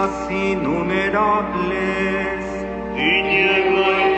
almas innumerables. Y lleva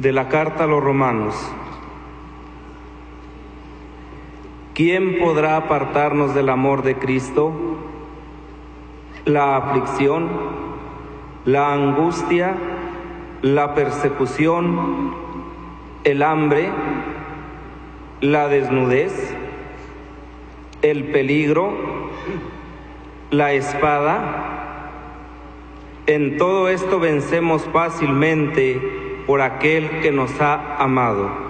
de la carta a los romanos. ¿Quién podrá apartarnos del amor de Cristo? ¿La aflicción? ¿La angustia? ¿La persecución? ¿El hambre? ¿La desnudez? ¿El peligro? ¿La espada? En todo esto vencemos fácilmente por aquel que nos ha amado.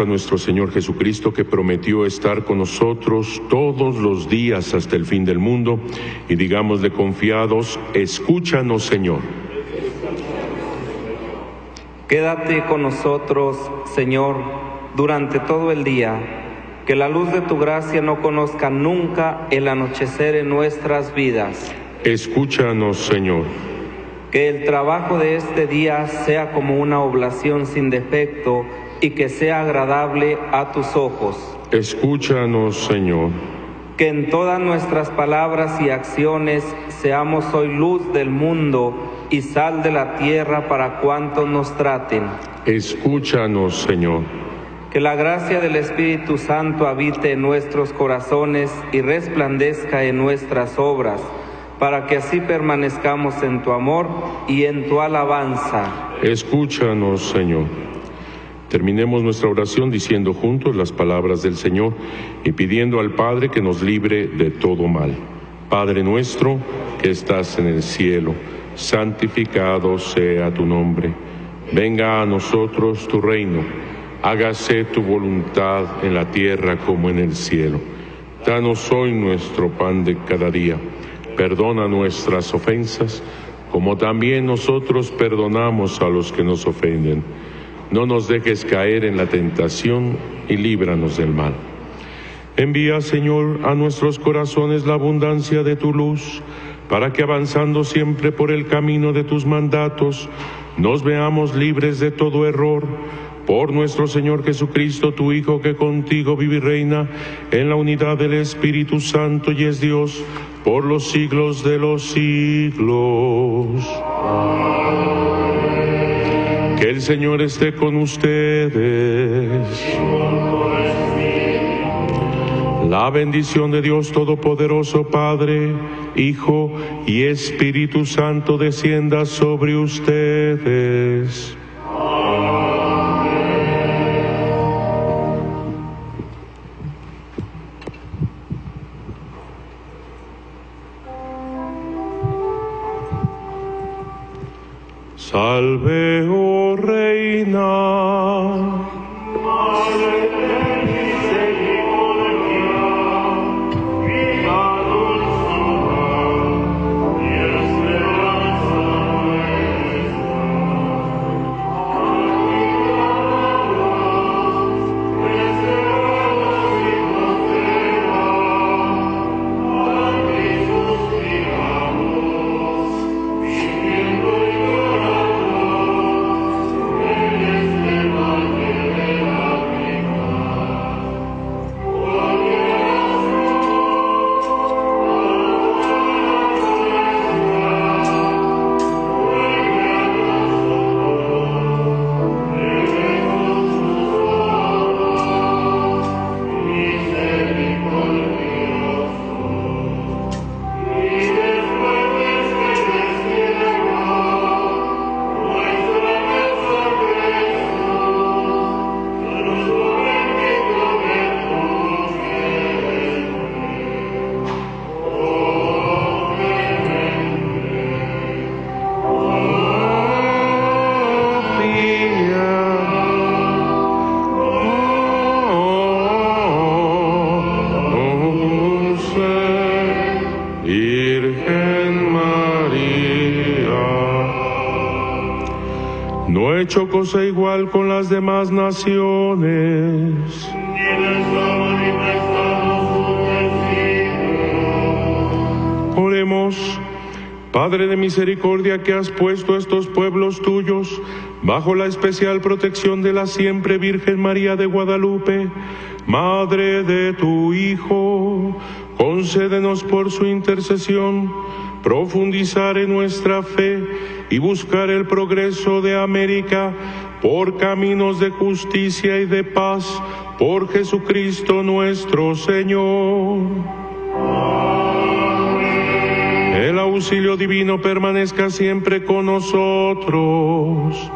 A nuestro Señor Jesucristo que prometió estar con nosotros todos los días hasta el fin del mundo y digámosle confiados, escúchanos Señor. Quédate con nosotros, Señor, durante todo el día, que la luz de tu gracia no conozca nunca el anochecer en nuestras vidas, Escúchanos Señor. que el trabajo de este día sea como una oblación sin defecto y que sea agradable a tus ojos, Escúchanos Señor. que en todas nuestras palabras y acciones seamos hoy luz del mundo y sal de la tierra para cuantos nos traten. Escúchanos Señor. Que la gracia del Espíritu Santo habite en nuestros corazones y resplandezca en nuestras obras, para que así permanezcamos en tu amor y en tu alabanza. Escúchanos, Señor. Terminemos nuestra oración diciendo juntos las palabras del Señor y pidiendo al Padre que nos libre de todo mal. Padre nuestro que estás en el cielo, santificado sea tu nombre. Venga a nosotros tu reino. Hágase tu voluntad en la tierra como en el cielo. Danos hoy nuestro pan de cada día. Perdona nuestras ofensas, como también nosotros perdonamos a los que nos ofenden. No nos dejes caer en la tentación y líbranos del mal. Envía, Señor, a nuestros corazones la abundancia de tu luz, para que avanzando siempre por el camino de tus mandatos, nos veamos libres de todo error. Por nuestro Señor Jesucristo, tu Hijo, que contigo vive y reina en la unidad del Espíritu Santo y es Dios por los siglos de los siglos. Que el Señor esté con ustedes. La bendición de Dios Todopoderoso, Padre, Hijo y Espíritu Santo descienda sobre ustedes. Salve, oh Reina. Igual con las demás naciones. Oremos. Padre de misericordia que has puesto estos pueblos tuyos bajo la especial protección de la siempre Virgen María de Guadalupe, Madre de tu Hijo, concédenos por su intercesión profundizar en nuestra fe y buscar el progreso de América por caminos de justicia y de paz, por Jesucristo nuestro Señor. El auxilio divino permanezca siempre con nosotros.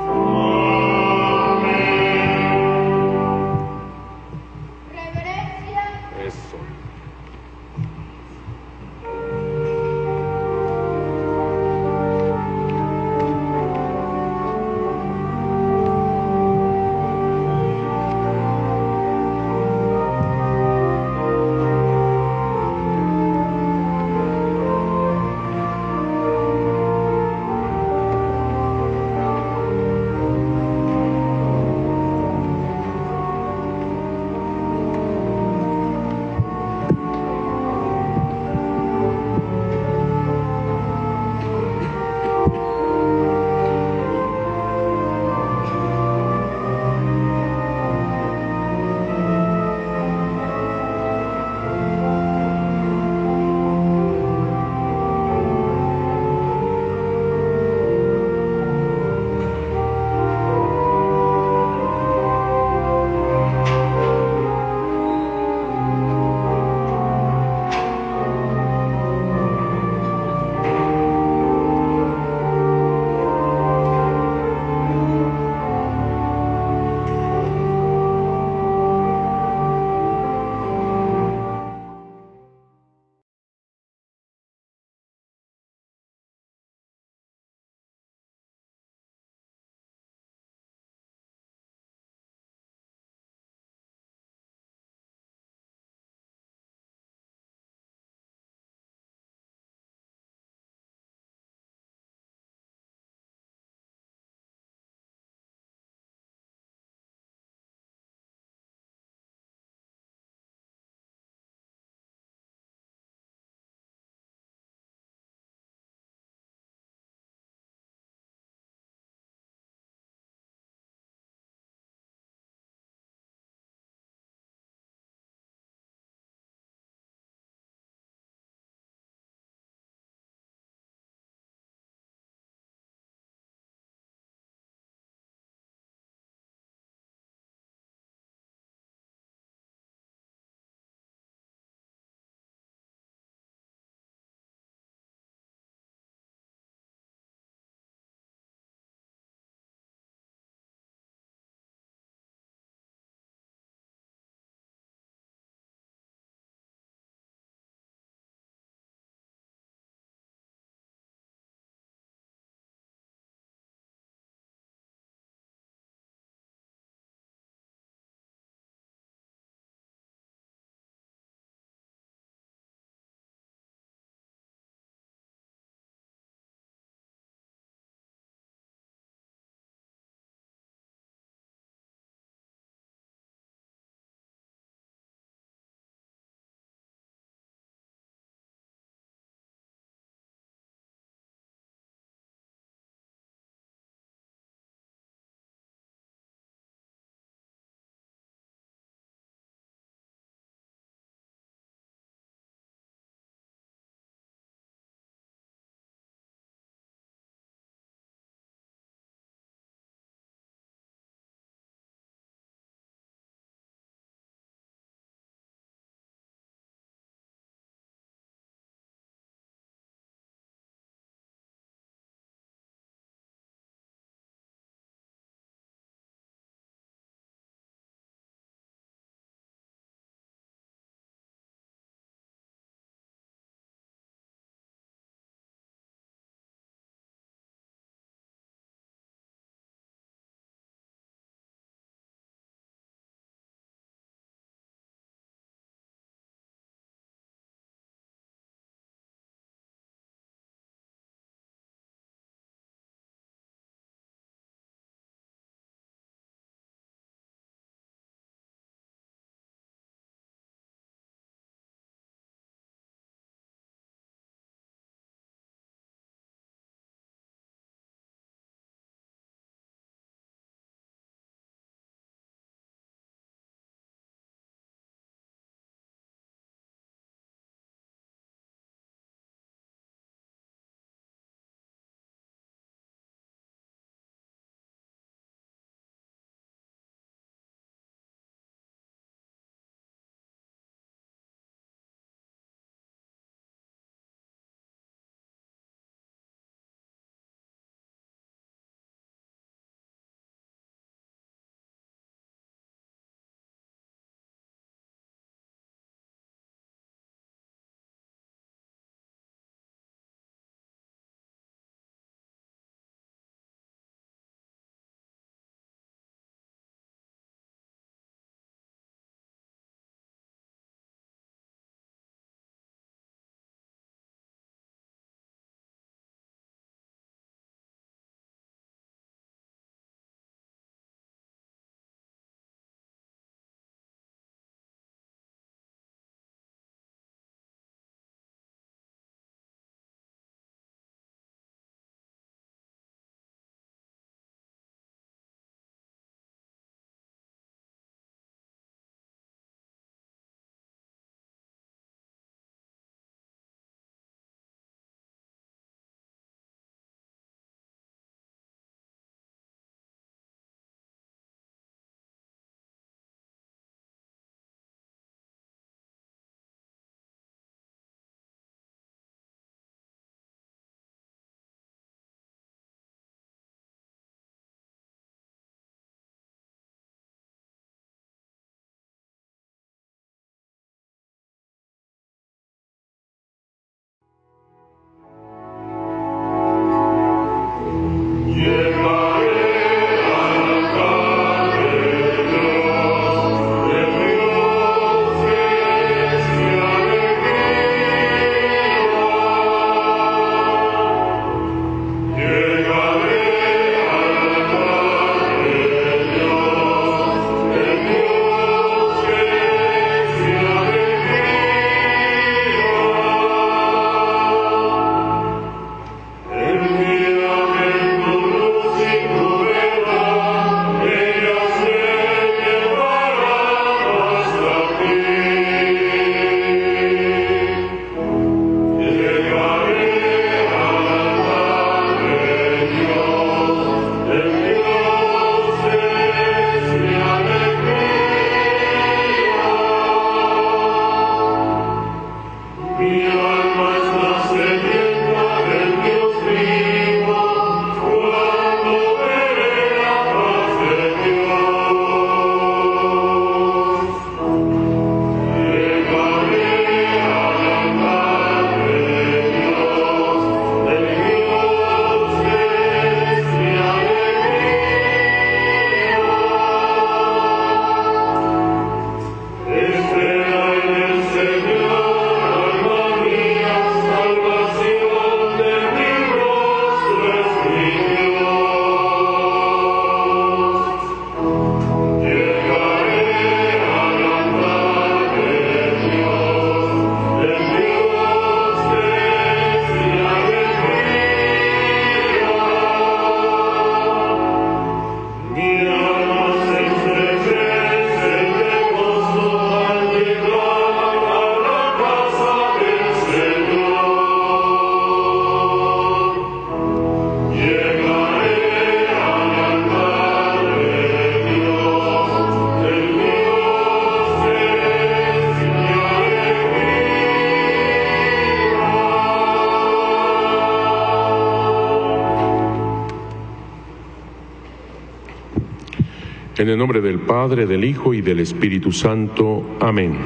En el nombre del Padre, del Hijo y del Espíritu Santo. Amén.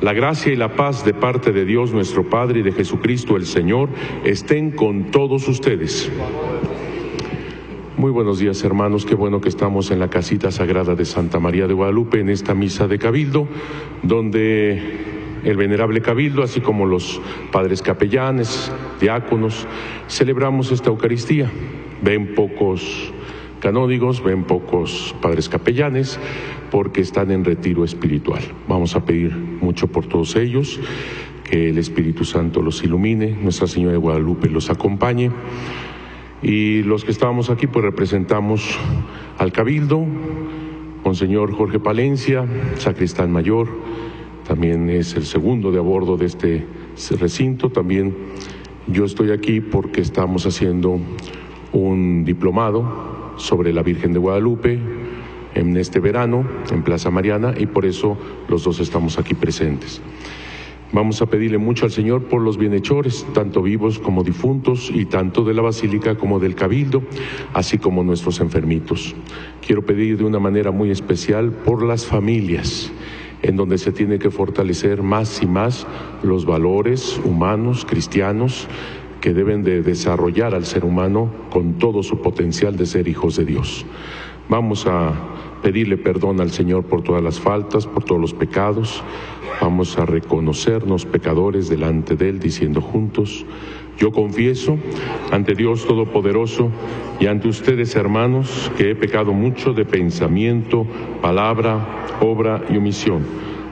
La gracia y la paz de parte de Dios nuestro Padre y de Jesucristo el Señor estén con todos ustedes. Muy buenos días hermanos, qué bueno que estamos en la casita sagrada de Santa María de Guadalupe en esta misa de Cabildo, donde el venerable Cabildo, así como los padres capellanes, diáconos, celebramos esta Eucaristía. Ven pocos canónigos, ven pocos padres capellanes, porque están en retiro espiritual. Vamos a pedir mucho por todos ellos, que el Espíritu Santo los ilumine, Nuestra Señora de Guadalupe los acompañe. Y los que estábamos aquí, pues representamos al Cabildo, Monseñor Jorge Palencia, sacristán mayor, también es el segundo de a bordo de este recinto, también yo estoy aquí porque estamos haciendo un diplomado sobre la Virgen de Guadalupe en este verano en Plaza Mariana y por eso los dos estamos aquí presentes. Vamos a pedirle mucho al Señor por los bienhechores, tanto vivos como difuntos, y tanto de la Basílica como del Cabildo, así como nuestros enfermitos. Quiero pedir de una manera muy especial por las familias, en donde se tiene que fortalecer más y más los valores humanos, cristianos, que deben de desarrollar al ser humano con todo su potencial de ser hijos de Dios. Vamos a pedirle perdón al Señor por todas las faltas, por todos los pecados. Vamos a reconocernos pecadores delante de Él, diciendo juntos, yo confieso ante Dios Todopoderoso y ante ustedes, hermanos, que he pecado mucho de pensamiento, palabra, obra y omisión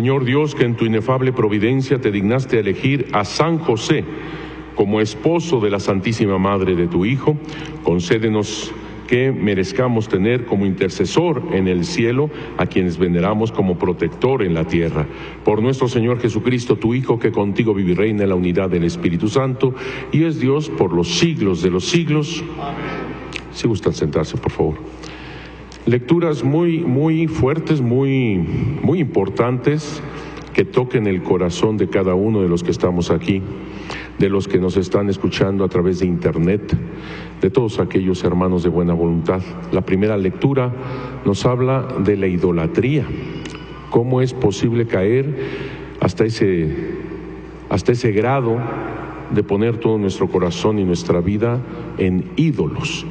Señor Dios, que en tu inefable providencia te dignaste a elegir a San José como esposo de la Santísima Madre de tu Hijo, concédenos que merezcamos tener como intercesor en el cielo a quienes veneramos como protector en la tierra. Por nuestro Señor Jesucristo, tu Hijo, que contigo vive y reina en la unidad del Espíritu Santo y es Dios por los siglos de los siglos. Si gustan sentarse, por favor lecturas muy, muy fuertes, muy, muy importantes que toquen el corazón de cada uno de los que estamos aquí, de los que nos están escuchando a través de internet, de todos aquellos hermanos de buena voluntad. La primera lectura nos habla de la idolatría, cómo es posible caer hasta ese, hasta ese grado de poner todo nuestro corazón y nuestra vida en ídolos.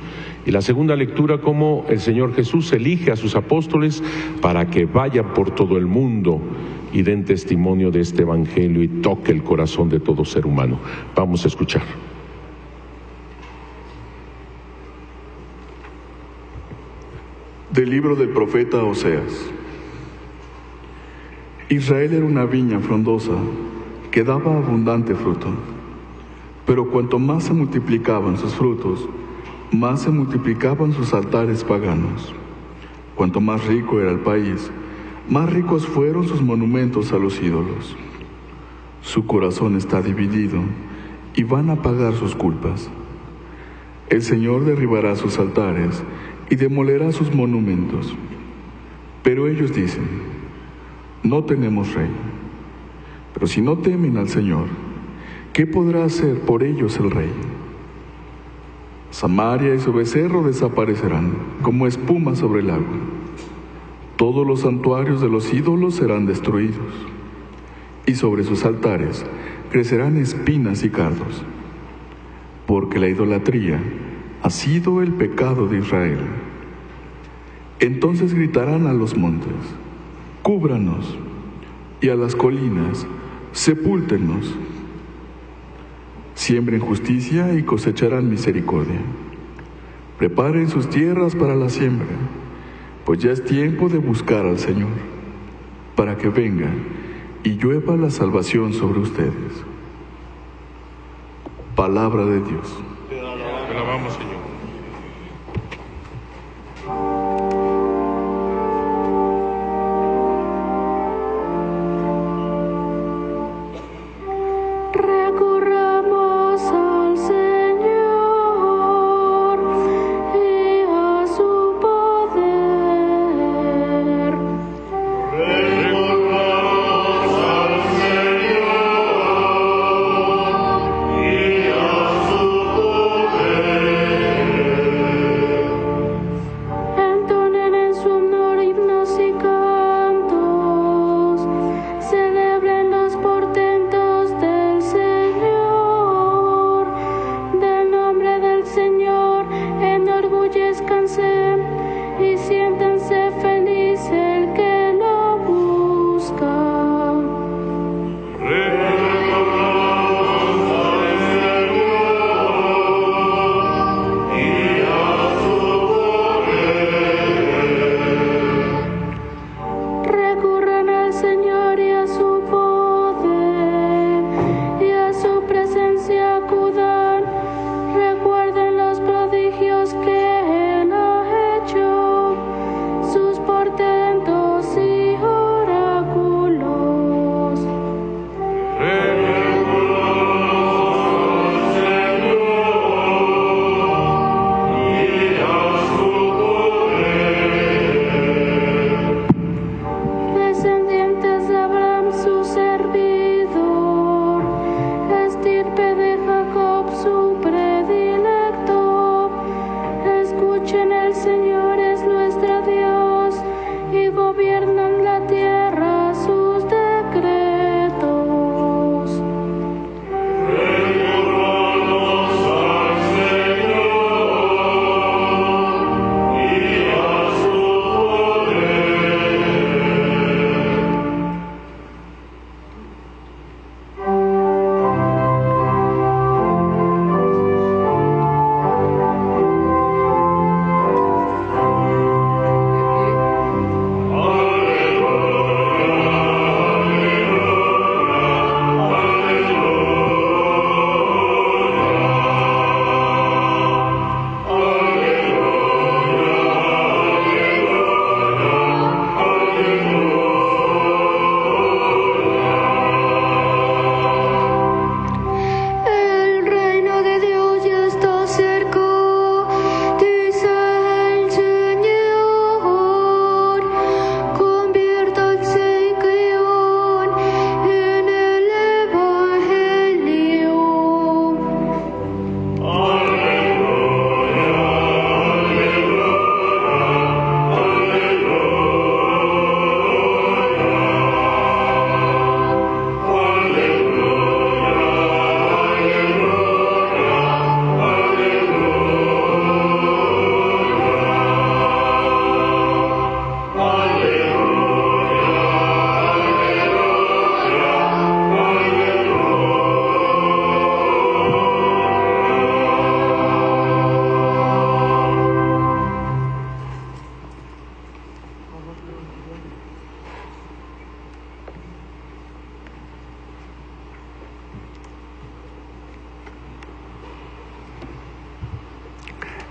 Y la segunda lectura, cómo el Señor Jesús elige a sus apóstoles para que vayan por todo el mundo y den testimonio de este Evangelio y toque el corazón de todo ser humano. Vamos a escuchar. Del libro del profeta Oseas. Israel era una viña frondosa que daba abundante fruto, pero cuanto más se multiplicaban sus frutos, más se multiplicaban sus altares paganos. Cuanto más rico era el país, más ricos fueron sus monumentos a los ídolos. Su corazón está dividido y van a pagar sus culpas. El Señor derribará sus altares y demolerá sus monumentos. Pero ellos dicen, no tenemos rey. Pero si no temen al Señor, ¿qué podrá hacer por ellos el rey? Samaria y su becerro desaparecerán como espuma sobre el agua. Todos los santuarios de los ídolos serán destruidos, y sobre sus altares crecerán espinas y cardos, porque la idolatría ha sido el pecado de Israel. Entonces gritarán a los montes, cúbranos, y a las colinas, sepúltenos. Siembren justicia y cosecharán misericordia. Preparen sus tierras para la siembra, pues ya es tiempo de buscar al Señor, para que venga y llueva la salvación sobre ustedes. Palabra de Dios. Te alabamos, Señor.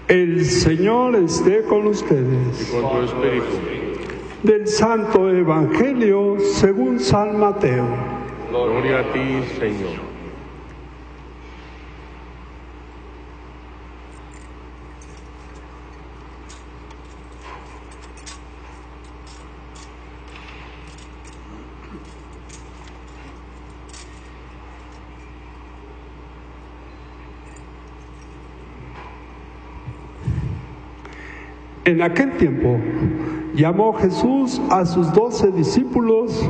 El Señor esté con ustedes. Con tu espíritu. Del Santo Evangelio según San Mateo. Gloria a ti, Señor. En aquel tiempo llamó Jesús a sus doce discípulos,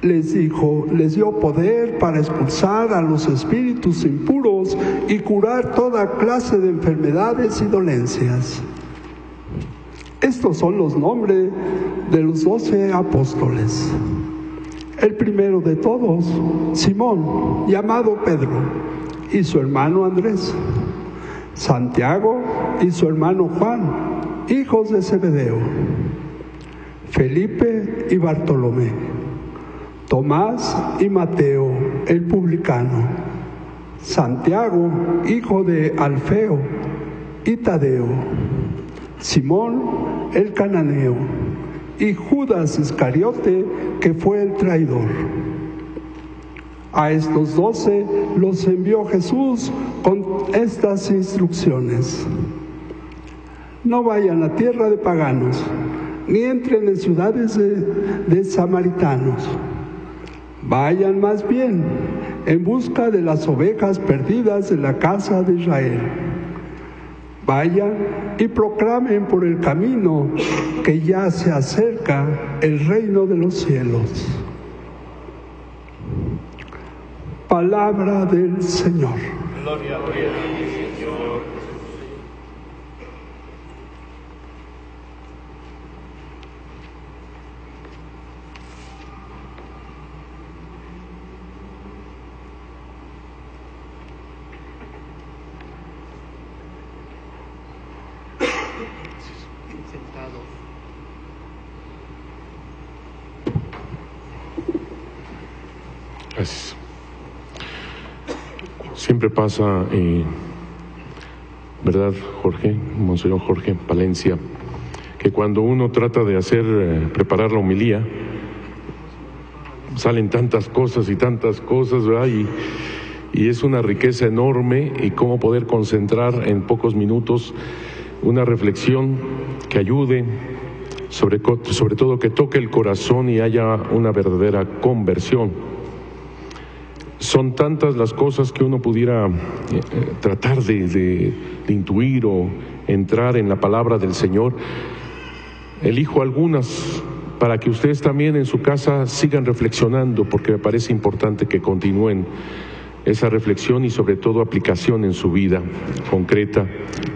les dijo, les dio poder para expulsar a los espíritus impuros y curar toda clase de enfermedades y dolencias. Estos son los nombres de los doce apóstoles. El primero de todos, Simón, llamado Pedro, y su hermano Andrés. Santiago y su hermano Juan, hijos de Zebedeo, Felipe y Bartolomé, Tomás y Mateo, el publicano, Santiago, hijo de Alfeo y Tadeo, Simón el cananeo y Judas Iscariote, que fue el traidor. A estos doce los envió Jesús con estas instrucciones. No vayan a tierra de paganos, ni entren en ciudades de, samaritanos. Vayan más bien en busca de las ovejas perdidas de la casa de Israel. Vayan y proclamen por el camino que ya se acerca el reino de los cielos. Palabra del Señor. Gloria Señor. Gracias. Siempre pasa, eh, ¿verdad, Jorge? Monseñor Jorge Palencia, que cuando uno trata de hacer, eh, preparar la homilía, salen tantas cosas y tantas cosas, ¿verdad? Y, es una riqueza enorme y cómo poder concentrar en pocos minutos una reflexión que ayude, sobre todo que toque el corazón y haya una verdadera conversión. Son tantas las cosas que uno pudiera eh, tratar de, de, de intuir o entrar en la palabra del Señor. Elijo algunas para que ustedes también en su casa sigan reflexionando, porque me parece importante que continúen esa reflexión y sobre todo aplicación en su vida concreta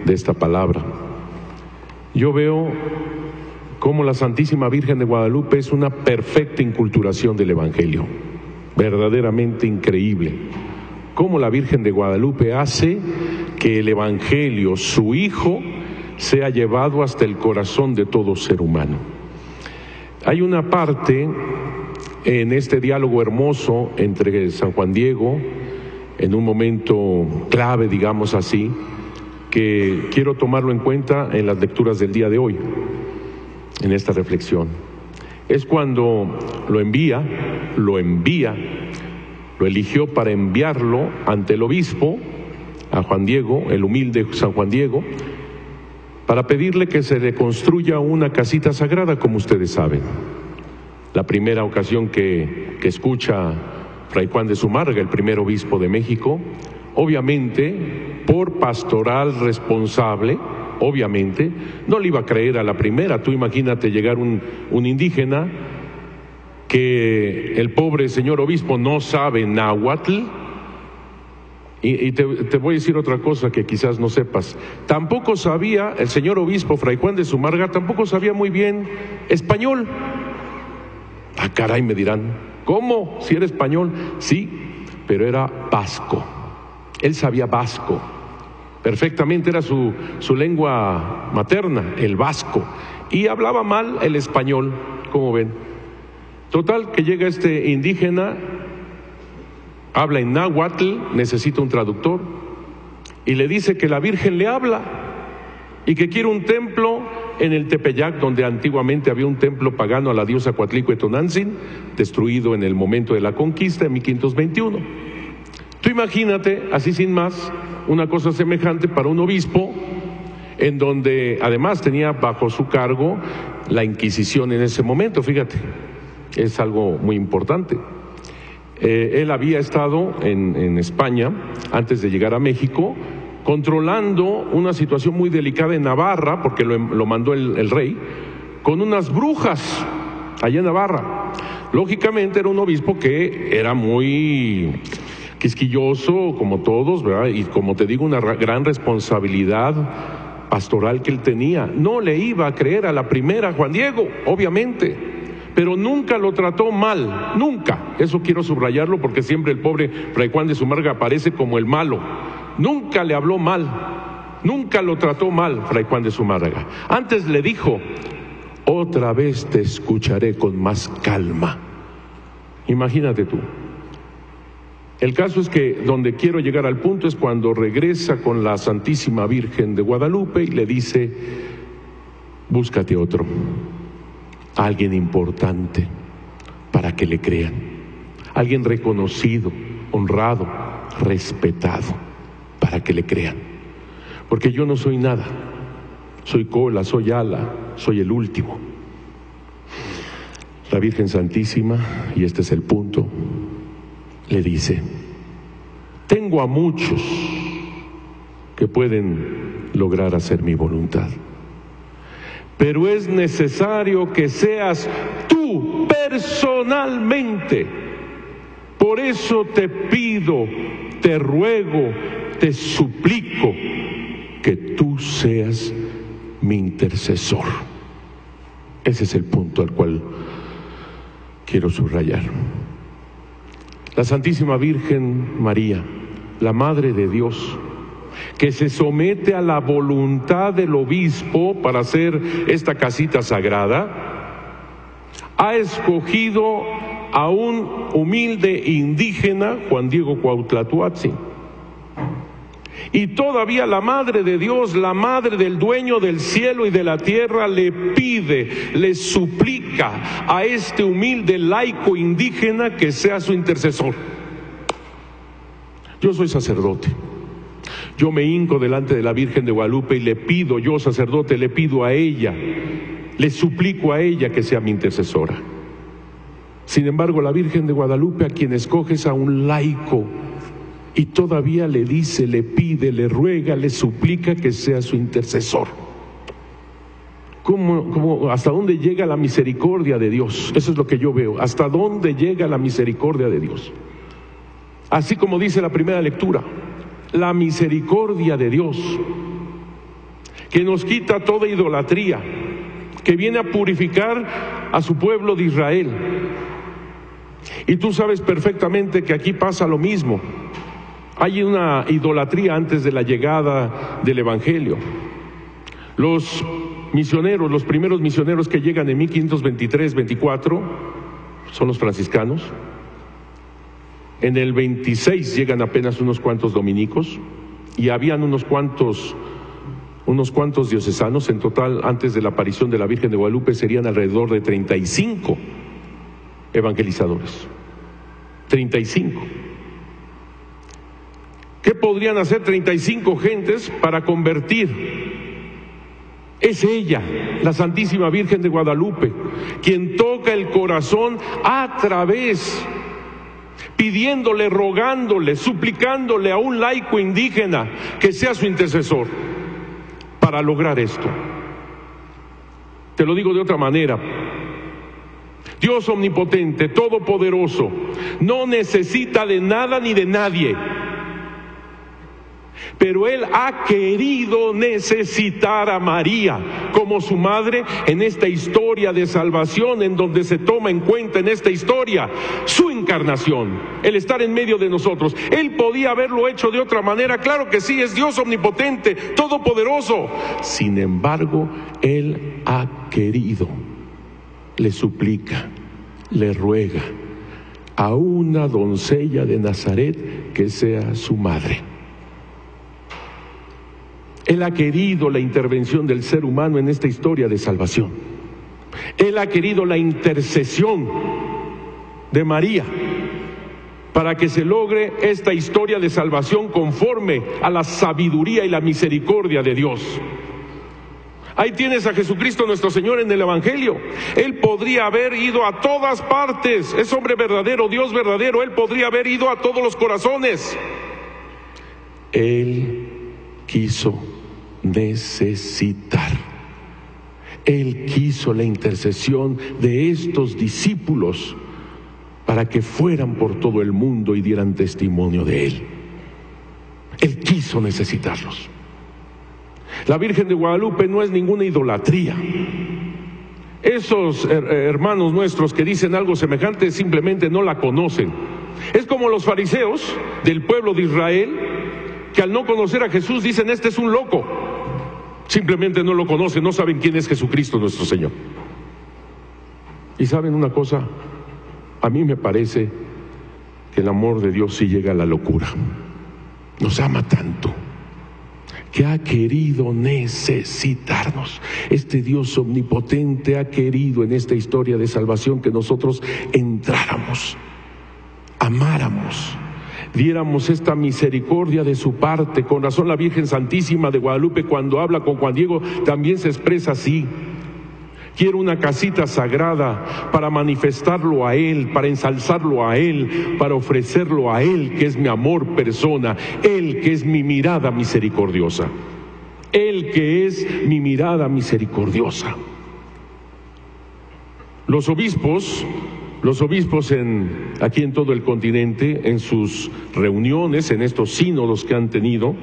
de esta palabra. Yo veo cómo la Santísima Virgen de Guadalupe es una perfecta inculturación del Evangelio, verdaderamente increíble. Cómo la Virgen de Guadalupe hace que el Evangelio, su Hijo, sea llevado hasta el corazón de todo ser humano. Hay una parte en este diálogo hermoso entre San Juan Diego, en un momento clave, digamos así, que quiero tomarlo en cuenta en las lecturas del día de hoy, en esta reflexión. Es cuando lo envía, lo envía, lo eligió para enviarlo ante el obispo, a Juan Diego, el humilde San Juan Diego, para pedirle que se le construya una casita sagrada, como ustedes saben. La primera ocasión que, escucha Fray Juan de Sumarga, el primer obispo de México, obviamente por pastoral responsable, obviamente, no le iba a creer a la primera. Tú imagínate llegar un, indígena que el pobre señor obispo no sabe náhuatl. Y, te, voy a decir otra cosa que quizás no sepas. Tampoco sabía, el señor obispo Fray Juan de Sumarga, tampoco sabía muy bien español. Ah, caray, me dirán, ¿cómo? Si era español. Sí, pero era vasco. Él sabía vasco. Perfectamente era su, su lengua materna, el vasco. Y hablaba mal el español, como ven. Total, que llega este indígena, habla en náhuatl, necesita un traductor. y le dice que la Virgen le habla y que quiere un templo en el Tepeyac, donde antiguamente había un templo pagano a la diosa Tonantzin, destruido en el momento de la conquista en 1521. Tú imagínate, así sin más, una cosa semejante para un obispo, en donde además tenía bajo su cargo la Inquisición en ese momento, fíjate, es algo muy importante. Eh, él había estado en, España antes de llegar a México, controlando una situación muy delicada en Navarra, porque lo, mandó el, rey, con unas brujas allá en Navarra. Lógicamente era un obispo que era muy quisquilloso, como todos, ¿verdad? Y como te digo, una gran responsabilidad pastoral que él tenía. No le iba a creer a la primera Juan Diego, obviamente, pero nunca lo trató mal, nunca. Eso quiero subrayarlo porque siempre el pobre Fray Juan de Sumarga aparece como el malo. Nunca le habló mal, nunca lo trató mal Fray Juan de Zumárraga. Antes le dijo, otra vez te escucharé con más calma. Imagínate tú. El caso es que donde quiero llegar al punto es cuando regresa con la Santísima Virgen de Guadalupe y le dice, búscate otro, alguien importante para que le crean, alguien reconocido, honrado, respetado, para que le crean. Porque yo no soy nada, soy cola, soy ala, soy el último. La Virgen Santísima, y este es el punto, le dice, tengo a muchos que pueden lograr hacer mi voluntad, pero es necesario que seas tú personalmente. Por eso te pido, te ruego, te suplico que tú seas mi intercesor. Ese es el punto al cual quiero subrayar. La Santísima Virgen María, la Madre de Dios, que se somete a la voluntad del obispo para hacer esta casita sagrada, ha escogido a un humilde indígena, Juan Diego Cuautlatuatzi, y todavía la Madre de Dios, la Madre del dueño del cielo y de la tierra, le pide, le suplica a este humilde laico indígena que sea su intercesor. Yo soy sacerdote. Yo me hinco delante de la Virgen de Guadalupe y le pido, yo sacerdote, le pido a ella, le suplico a ella que sea mi intercesora. Sin embargo, la Virgen de Guadalupe a quien escoges a un laico, y todavía le dice, le pide, le ruega, le suplica que sea su intercesor. ¿Cómo, hasta dónde llega la misericordia de Dios? Eso es lo que yo veo. ¿Hasta dónde llega la misericordia de Dios? Así como dice la primera lectura, la misericordia de Dios, que nos quita toda idolatría, que viene a purificar a su pueblo de Israel. Y tú sabes perfectamente que aquí pasa lo mismo. Hay una idolatría antes de la llegada del Evangelio. Los misioneros, los primeros misioneros que llegan en 1523-24 son los franciscanos. En el 26 llegan apenas unos cuantos dominicos y habían unos cuantos unos cuantos diocesanos, en total antes de la aparición de la Virgen de Guadalupe serían alrededor de 35 evangelizadores. 35. ¿Qué podrían hacer 35 gentes para convertir? Es ella, la Santísima Virgen de Guadalupe, quien toca el corazón a través, pidiéndole, rogándole, suplicándole a un laico indígena que sea su intercesor para lograr esto. Te lo digo de otra manera. Dios omnipotente, todopoderoso, no necesita de nada ni de nadie pero Él ha querido necesitar a María como su madre en esta historia de salvación, en donde se toma en cuenta en esta historia su encarnación, el estar en medio de nosotros. Él podía haberlo hecho de otra manera, claro que sí, es Dios omnipotente, todopoderoso. Sin embargo, Él ha querido, le suplica, le ruega a una doncella de Nazaret que sea su madre. Él ha querido la intervención del ser humano en esta historia de salvación. Él ha querido la intercesión de María para que se logre esta historia de salvación conforme a la sabiduría y la misericordia de Dios. Ahí tienes a Jesucristo nuestro Señor en el Evangelio. Él podría haber ido a todas partes. Es hombre verdadero, Dios verdadero. Él podría haber ido a todos los corazones. Él quiso necesitar. Él quiso la intercesión de estos discípulos para que fueran por todo el mundo y dieran testimonio de Él. Él quiso necesitarlos. La Virgen de Guadalupe no es ninguna idolatría. Esos hermanos nuestros que dicen algo semejante simplemente no la conocen. Es como los fariseos del pueblo de Israel que al no conocer a Jesús dicen, este es un loco. Simplemente no lo conocen, no saben quién es Jesucristo nuestro Señor. Y saben una cosa, a mí me parece que el amor de Dios sí llega a la locura. Nos ama tanto que ha querido necesitarnos. Este Dios omnipotente ha querido en esta historia de salvación que nosotros entráramos, amáramos, diéramos esta misericordia de su parte. Con razón la Virgen Santísima de Guadalupe cuando habla con Juan Diego también se expresa así. Quiero una casita sagrada para manifestarlo a Él, para ensalzarlo a Él, para ofrecerlo a Él, que es mi amor persona, Él que es mi mirada misericordiosa, Él que es mi mirada misericordiosa. Los obispos, los obispos en, aquí en todo el continente, en sus reuniones, en estos sínodos que han tenido,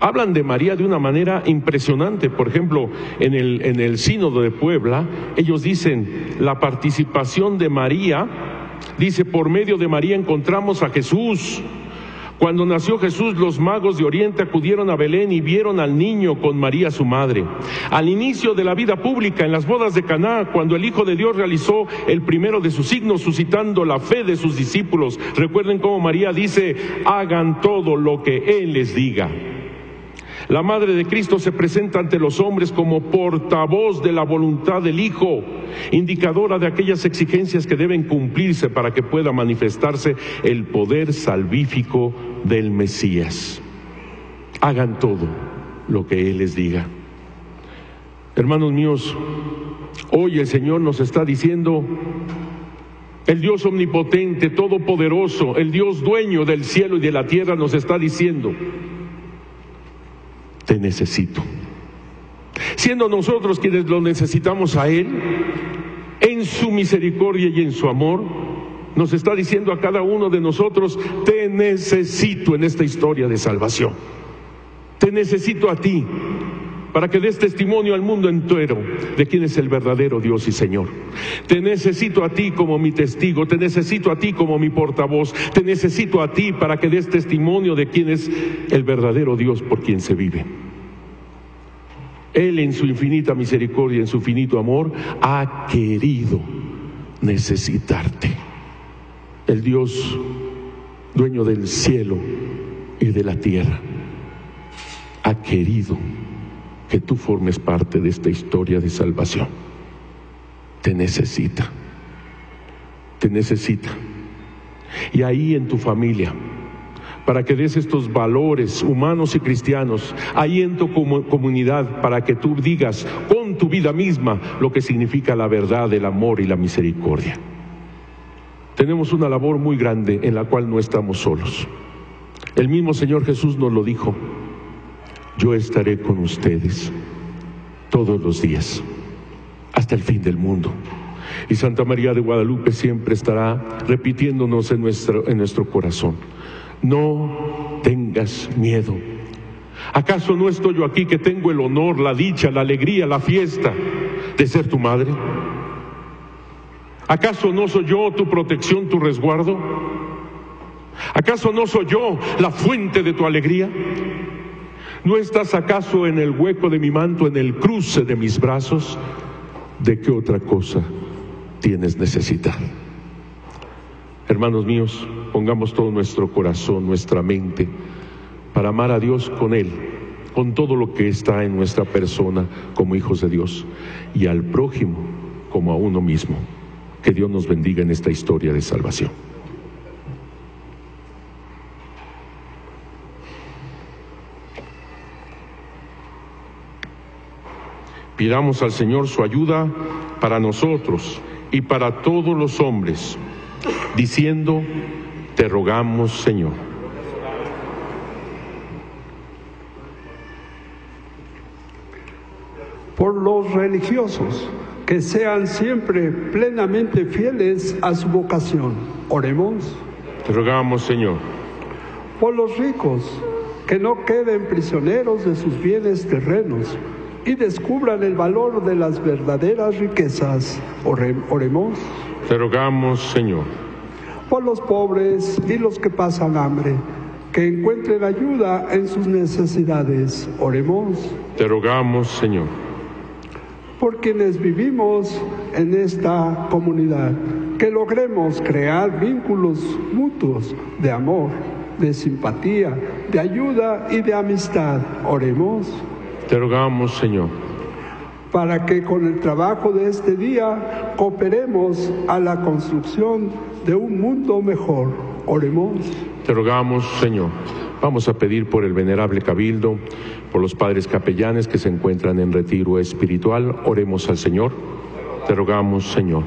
hablan de María de una manera impresionante. Por ejemplo, en el, en el sínodo de Puebla, ellos dicen, la participación de María, dice, por medio de María encontramos a Jesús. Cuando nació Jesús, los magos de Oriente acudieron a Belén y vieron al niño con María su madre. Al inicio de la vida pública, en las bodas de Caná, cuando el Hijo de Dios realizó el primero de sus signos, suscitando la fe de sus discípulos, recuerden cómo María dice, hagan todo lo que Él les diga. La Madre de Cristo se presenta ante los hombres como portavoz de la voluntad del Hijo, indicadora de aquellas exigencias que deben cumplirse para que pueda manifestarse el poder salvífico del Mesías. Hagan todo lo que Él les diga. Hermanos míos, hoy el Señor nos está diciendo, el Dios omnipotente, todopoderoso, el Dios dueño del cielo y de la tierra nos está diciendo, te necesito. Siendo nosotros quienes lo necesitamos a Él, en su misericordia y en su amor, nos está diciendo a cada uno de nosotros, te necesito en esta historia de salvación. Te necesito a ti para que des testimonio al mundo entero de quién es el verdadero Dios y Señor. Te necesito a ti como mi testigo, te necesito a ti como mi portavoz, te necesito a ti para que des testimonio de quién es el verdadero Dios por quien se vive. Él en su infinita misericordia, en su finito amor, ha querido necesitarte. El Dios dueño del cielo y de la tierra ha querido que tú formes parte de esta historia de salvación. Te necesita, te necesita. Y ahí en tu familia, para que des estos valores humanos y cristianos, ahí en tu comunidad, para que tú digas con tu vida misma lo que significa la verdad, el amor y la misericordia. Tenemos una labor muy grande en la cual no estamos solos. El mismo Señor Jesús nos lo dijo yo estaré con ustedes todos los días, hasta el fin del mundo. Y Santa María de Guadalupe siempre estará repitiéndonos en nuestro, en nuestro corazón, no tengas miedo. ¿Acaso no estoy yo aquí que tengo el honor, la dicha, la alegría, la fiesta de ser tu madre? ¿Acaso no soy yo tu protección, tu resguardo? ¿Acaso no soy yo la fuente de tu alegría? ¿No estás acaso en el hueco de mi manto, en el cruce de mis brazos? ¿De qué otra cosa tienes necesidad? Hermanos míos, pongamos todo nuestro corazón, nuestra mente, para amar a Dios con Él con todo lo que está en nuestra persona como hijos de Dios y al prójimo como a uno mismo. Que Dios nos bendiga en esta historia de salvación. Pidamos al Señor su ayuda para nosotros y para todos los hombres, diciendo, te rogamos Señor. Por los religiosos, que sean siempre plenamente fieles a su vocación. Oremos. Te rogamos Señor. Por los ricos, que no queden prisioneros de sus bienes terrenos y descubran el valor de las verdaderas riquezas. oremos. Te rogamos, Señor. Por los pobres y los que pasan hambre, que encuentren ayuda en sus necesidades. Oremos. Te rogamos, Señor. Por quienes vivimos en esta comunidad, que logremos crear vínculos mutuos de amor, de simpatía, de ayuda y de amistad. Oremos. Te rogamos, Señor. Para que con el trabajo de este día cooperemos a la construcción de un mundo mejor. Oremos. Te rogamos, Señor. Vamos a pedir por el venerable cabildo, por los padres capellanes que se encuentran en retiro espiritual. Oremos al Señor. Te rogamos, Señor.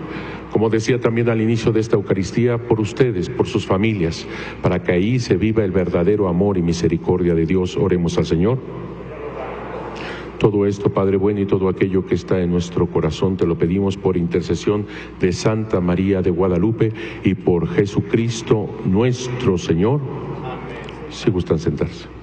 Como decía también al inicio de esta Eucaristía, por ustedes, por sus familias, para que ahí se viva el verdadero amor y misericordia de Dios. Oremos al Señor. Todo esto, Padre bueno, y todo aquello que está en nuestro corazón, te lo pedimos por intercesión de Santa María de Guadalupe y por Jesucristo nuestro Señor. Si gustan sentarse.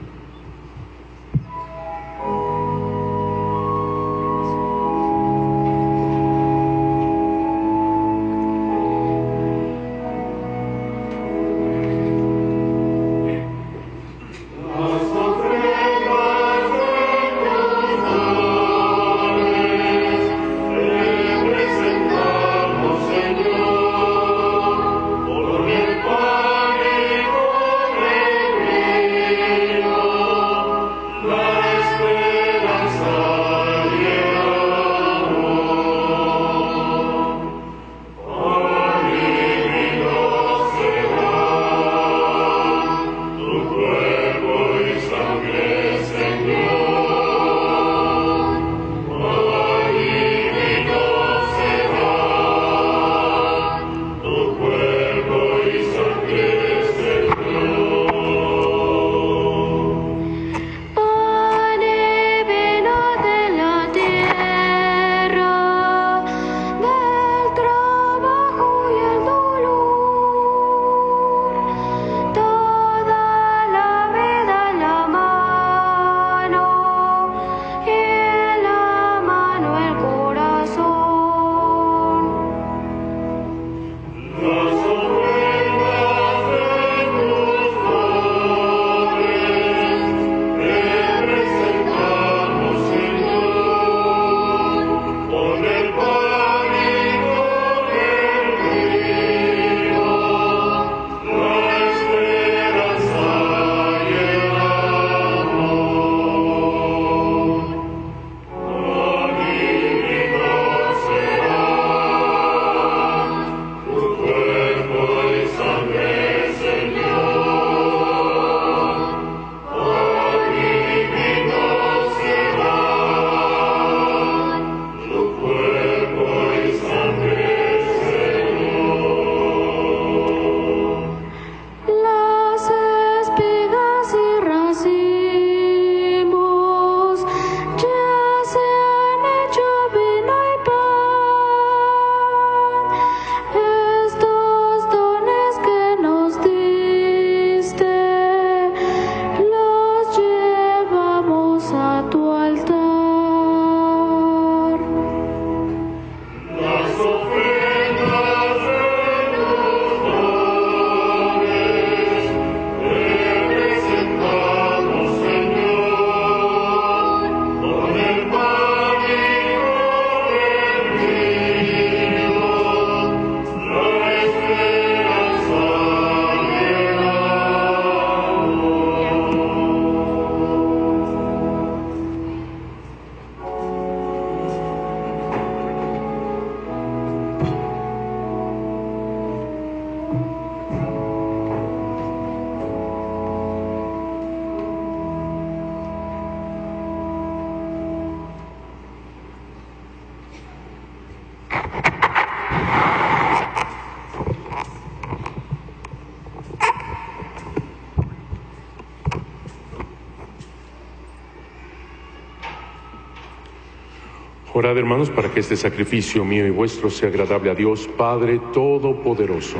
Hermanos para que este sacrificio mío y vuestro sea agradable a Dios Padre Todopoderoso.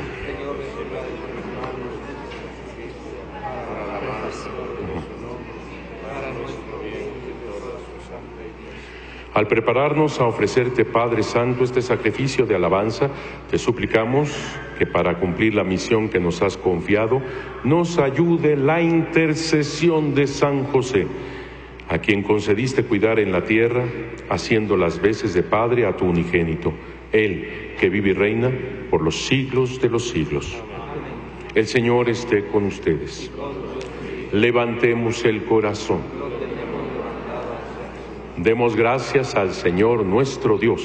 Al prepararnos a ofrecerte, Padre Santo, este sacrificio de alabanza, te suplicamos que para cumplir la misión que nos has confiado, nos ayude la intercesión de San José, a quien concediste cuidar en la tierra, haciendo las veces de Padre a tu unigénito, Él que vive y reina por los siglos de los siglos. El Señor esté con ustedes. Levantemos el corazón. Demos gracias al Señor nuestro Dios.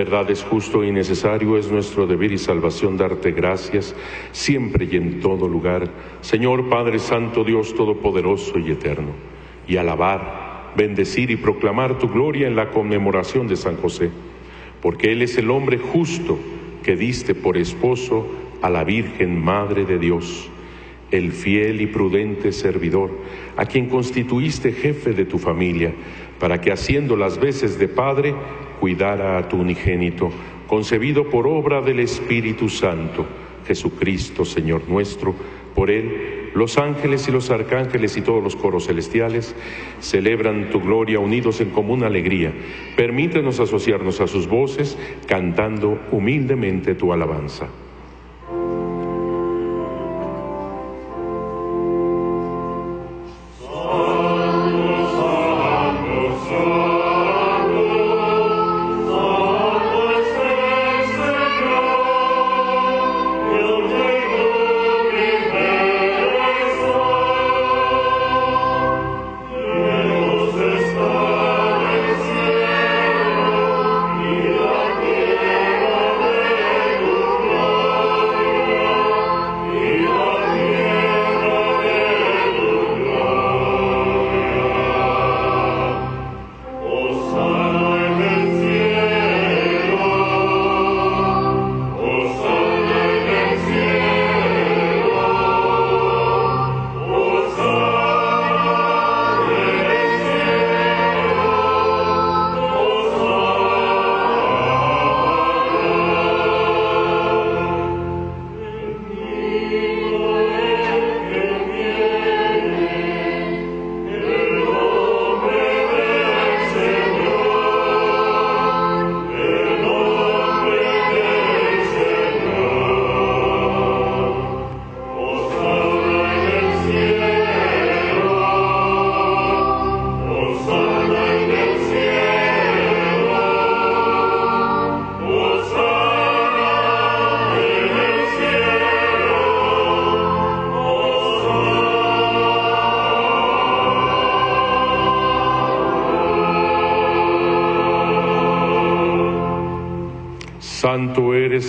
Verdad es justo y necesario, es nuestro deber y salvación darte gracias siempre y en todo lugar, Señor Padre Santo, Dios Todopoderoso y Eterno, y alabar, bendecir y proclamar tu gloria en la conmemoración de San José, porque Él es el hombre justo que diste por esposo a la Virgen Madre de Dios el fiel y prudente servidor, a quien constituiste jefe de tu familia, para que haciendo las veces de padre, cuidara a tu unigénito, concebido por obra del Espíritu Santo, Jesucristo, Señor nuestro, por él los ángeles y los arcángeles y todos los coros celestiales celebran tu gloria unidos en común alegría. Permítenos asociarnos a sus voces cantando humildemente tu alabanza.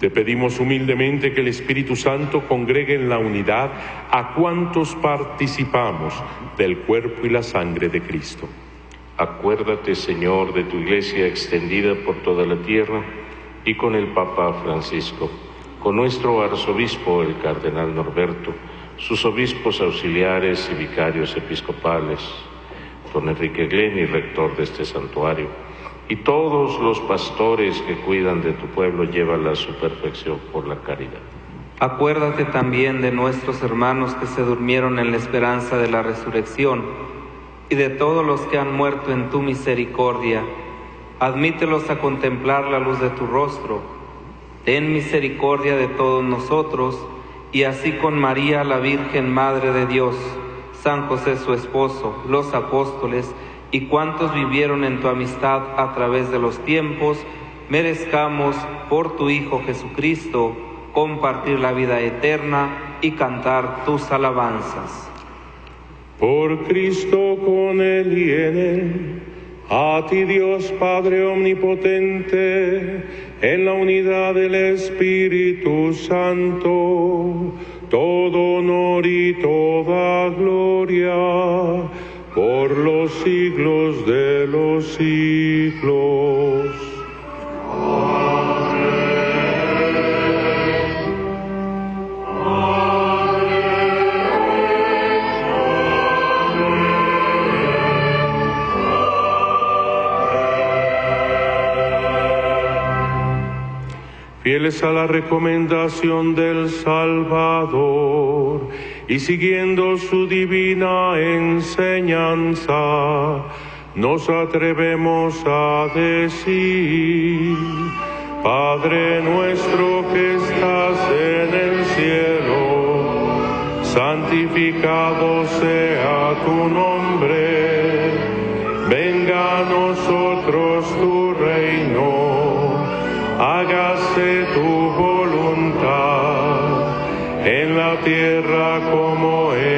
Te pedimos humildemente que el Espíritu Santo congregue en la unidad a cuantos participamos del cuerpo y la sangre de Cristo. Acuérdate, Señor, de tu iglesia extendida por toda la tierra y con el Papa Francisco, con nuestro arzobispo, el cardenal Norberto, sus obispos auxiliares y vicarios episcopales, don Enrique Gleni, rector de este santuario, y todos los pastores que cuidan de tu pueblo, llévala a su perfección por la caridad. Acuérdate también de nuestros hermanos que se durmieron en la esperanza de la resurrección y de todos los que han muerto en tu misericordia. Admítelos a contemplar la luz de tu rostro. Ten misericordia de todos nosotros y así con María, la Virgen Madre de Dios, San José su esposo, los apóstoles y cuantos vivieron en tu amistad a través de los tiempos, merezcamos por tu Hijo Jesucristo compartir la vida eterna y cantar tus alabanzas. Por Cristo con él y en él, a ti Dios Padre Omnipotente, en la unidad del Espíritu Santo, todo honor y toda gloria por los siglos de los siglos. Fieles a la recomendación del Salvador y siguiendo su divina enseñanza, nos atrevemos a decir, Padre nuestro que estás en el cielo, santificado sea tu nombre, venga a nosotros tu reino, tierra como en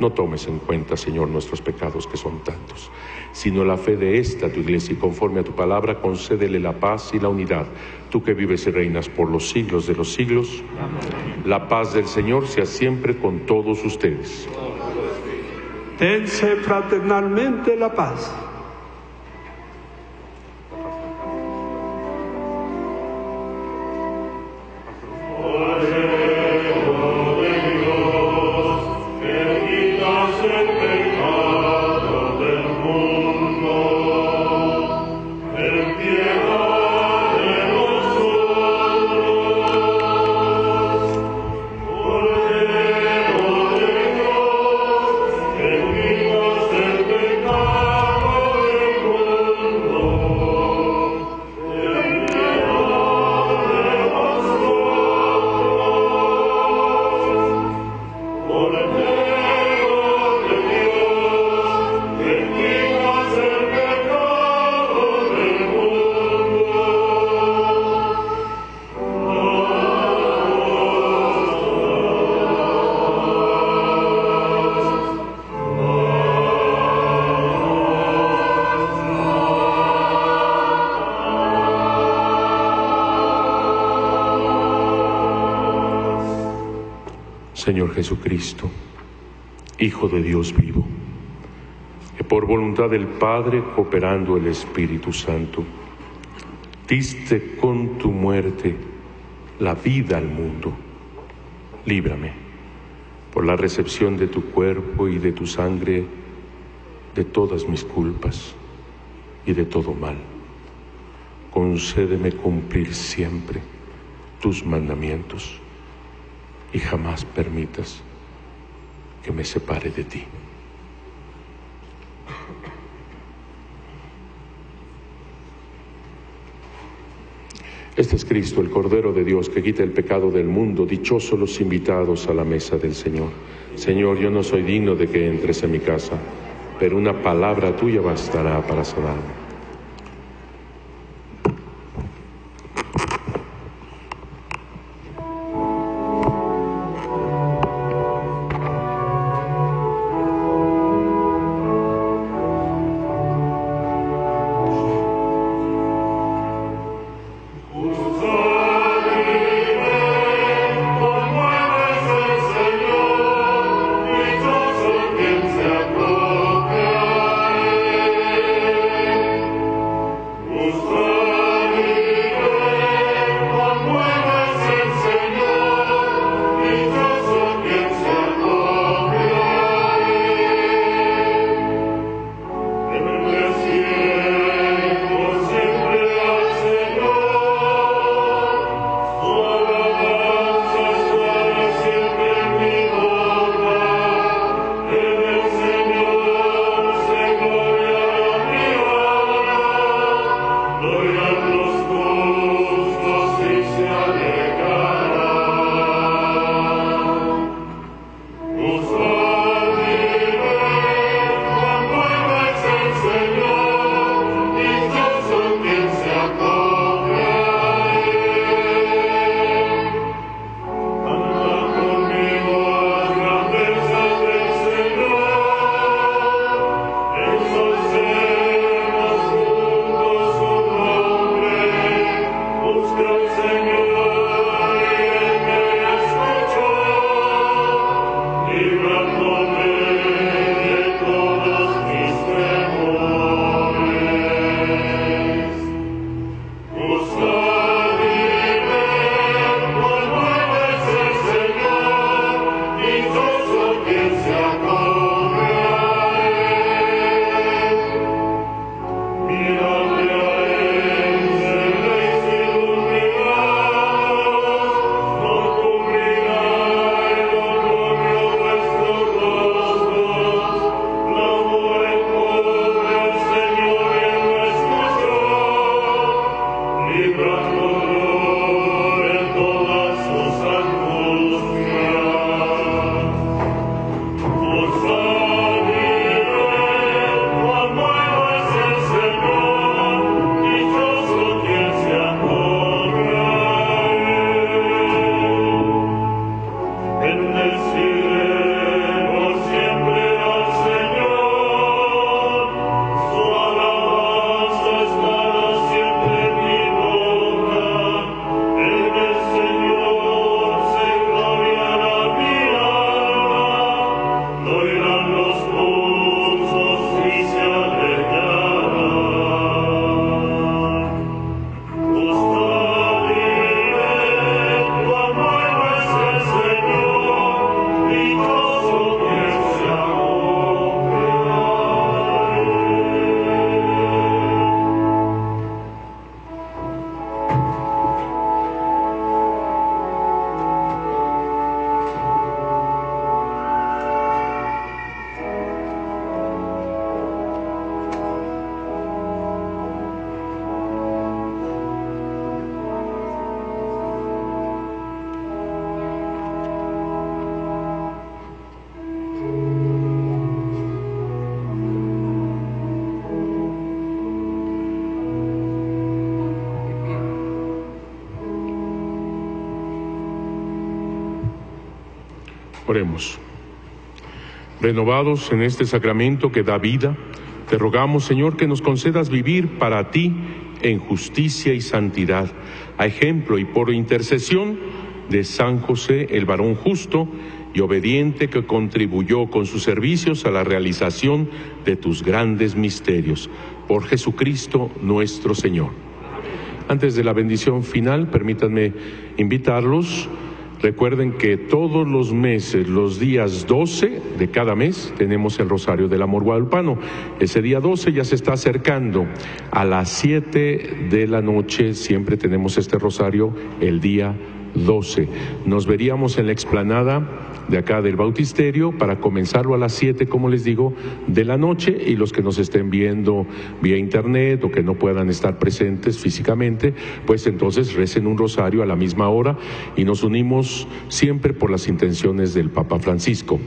No tomes en cuenta, Señor, nuestros pecados que son tantos, sino la fe de esta tu iglesia y conforme a tu palabra concédele la paz y la unidad, tú que vives y reinas por los siglos de los siglos. La paz del Señor sea siempre con todos ustedes. Dense fraternalmente la paz. Jesucristo, Hijo de Dios vivo, que por voluntad del Padre, cooperando el Espíritu Santo, diste con tu muerte la vida al mundo. Líbrame por la recepción de tu cuerpo y de tu sangre de todas mis culpas y de todo mal. Concédeme cumplir siempre tus mandamientos y jamás permitas que me separe de ti. Este es Cristo, el Cordero de Dios, que quita el pecado del mundo. Dichosos los invitados a la mesa del Señor. Señor, yo no soy digno de que entres en mi casa, pero una palabra tuya bastará para sanarme. Renovados en este sacramento que da vida, te rogamos, Señor, que nos concedas vivir para ti en justicia y santidad, a ejemplo y por intercesión de San José, el varón justo, y obediente que contribuyó con sus servicios a la realización de tus grandes misterios. Por Jesucristo nuestro Señor. Antes de la bendición final, permítanme invitarlos Recuerden que todos los meses, los días 12 de cada mes, tenemos el Rosario del Amor Guadalupano. Ese día 12 ya se está acercando. A las 7 de la noche siempre tenemos este Rosario el día 12. Nos veríamos en la explanada de acá del Bautisterio para comenzarlo a las 7, como les digo, de la noche y los que nos estén viendo vía internet o que no puedan estar presentes físicamente, pues entonces recen un rosario a la misma hora y nos unimos siempre por las intenciones del Papa Francisco.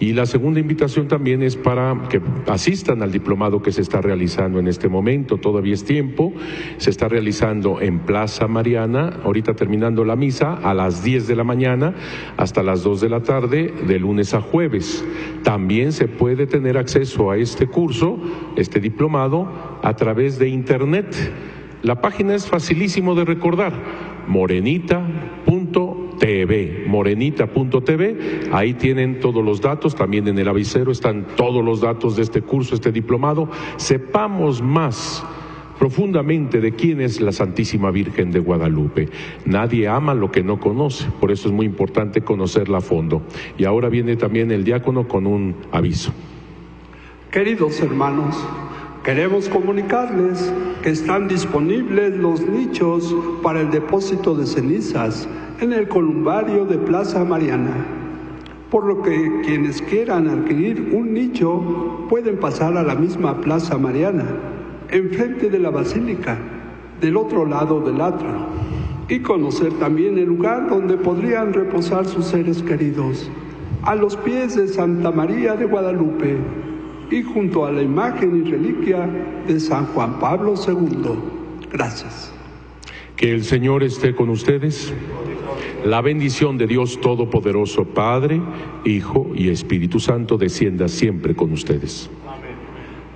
Y la segunda invitación también es para que asistan al diplomado que se está realizando en este momento, todavía es tiempo, se está realizando en Plaza Mariana, ahorita terminando la misa, a las 10 de la mañana hasta las 2 de la tarde, de lunes a jueves. También se puede tener acceso a este curso, este diplomado, a través de Internet. La página es facilísimo de recordar, morenita.com TV, morenita.tv, ahí tienen todos los datos, también en el avisero están todos los datos de este curso, este diplomado. Sepamos más profundamente de quién es la Santísima Virgen de Guadalupe. Nadie ama lo que no conoce, por eso es muy importante conocerla a fondo. Y ahora viene también el diácono con un aviso. Queridos hermanos, Queremos comunicarles que están disponibles los nichos para el depósito de cenizas en el columbario de Plaza Mariana, por lo que quienes quieran adquirir un nicho pueden pasar a la misma Plaza Mariana, enfrente de la Basílica, del otro lado del atrio, y conocer también el lugar donde podrían reposar sus seres queridos, a los pies de Santa María de Guadalupe y junto a la imagen y reliquia de San Juan Pablo II. Gracias. Que el Señor esté con ustedes. La bendición de Dios Todopoderoso, Padre, Hijo y Espíritu Santo, descienda siempre con ustedes.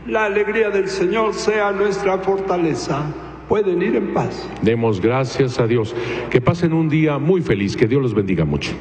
La alegría del Señor sea nuestra fortaleza. Pueden ir en paz. Demos gracias a Dios. Que pasen un día muy feliz. Que Dios los bendiga mucho.